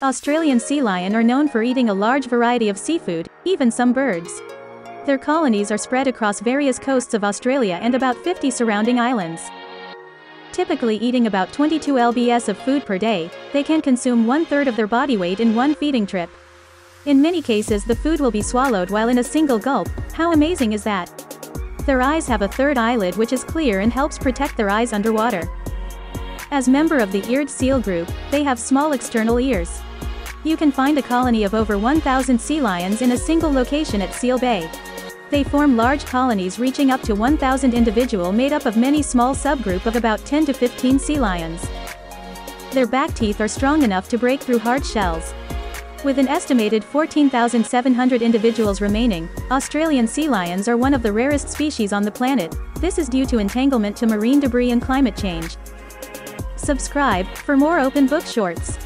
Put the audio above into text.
Australian sea lion are known for eating a large variety of seafood, even some birds. Their colonies are spread across various coasts of Australia and about 50 surrounding islands. Typically eating about 22 lbs of food per day, they can consume one-third of their body weight in one feeding trip. In many cases the food will be swallowed while in a single gulp, how amazing is that? Their eyes have a third eyelid which is clear and helps protect their eyes underwater. As member of the eared seal group, they have small external ears. You can find a colony of over 1,000 sea lions in a single location at Seal Bay. They form large colonies reaching up to 1,000 individual made up of many small subgroup of about 10 to 15 sea lions. Their back teeth are strong enough to break through hard shells. With an estimated 14,700 individuals remaining, Australian sea lions are one of the rarest species on the planet, this is due to entanglement to marine debris and climate change. Subscribe, for more open book shorts.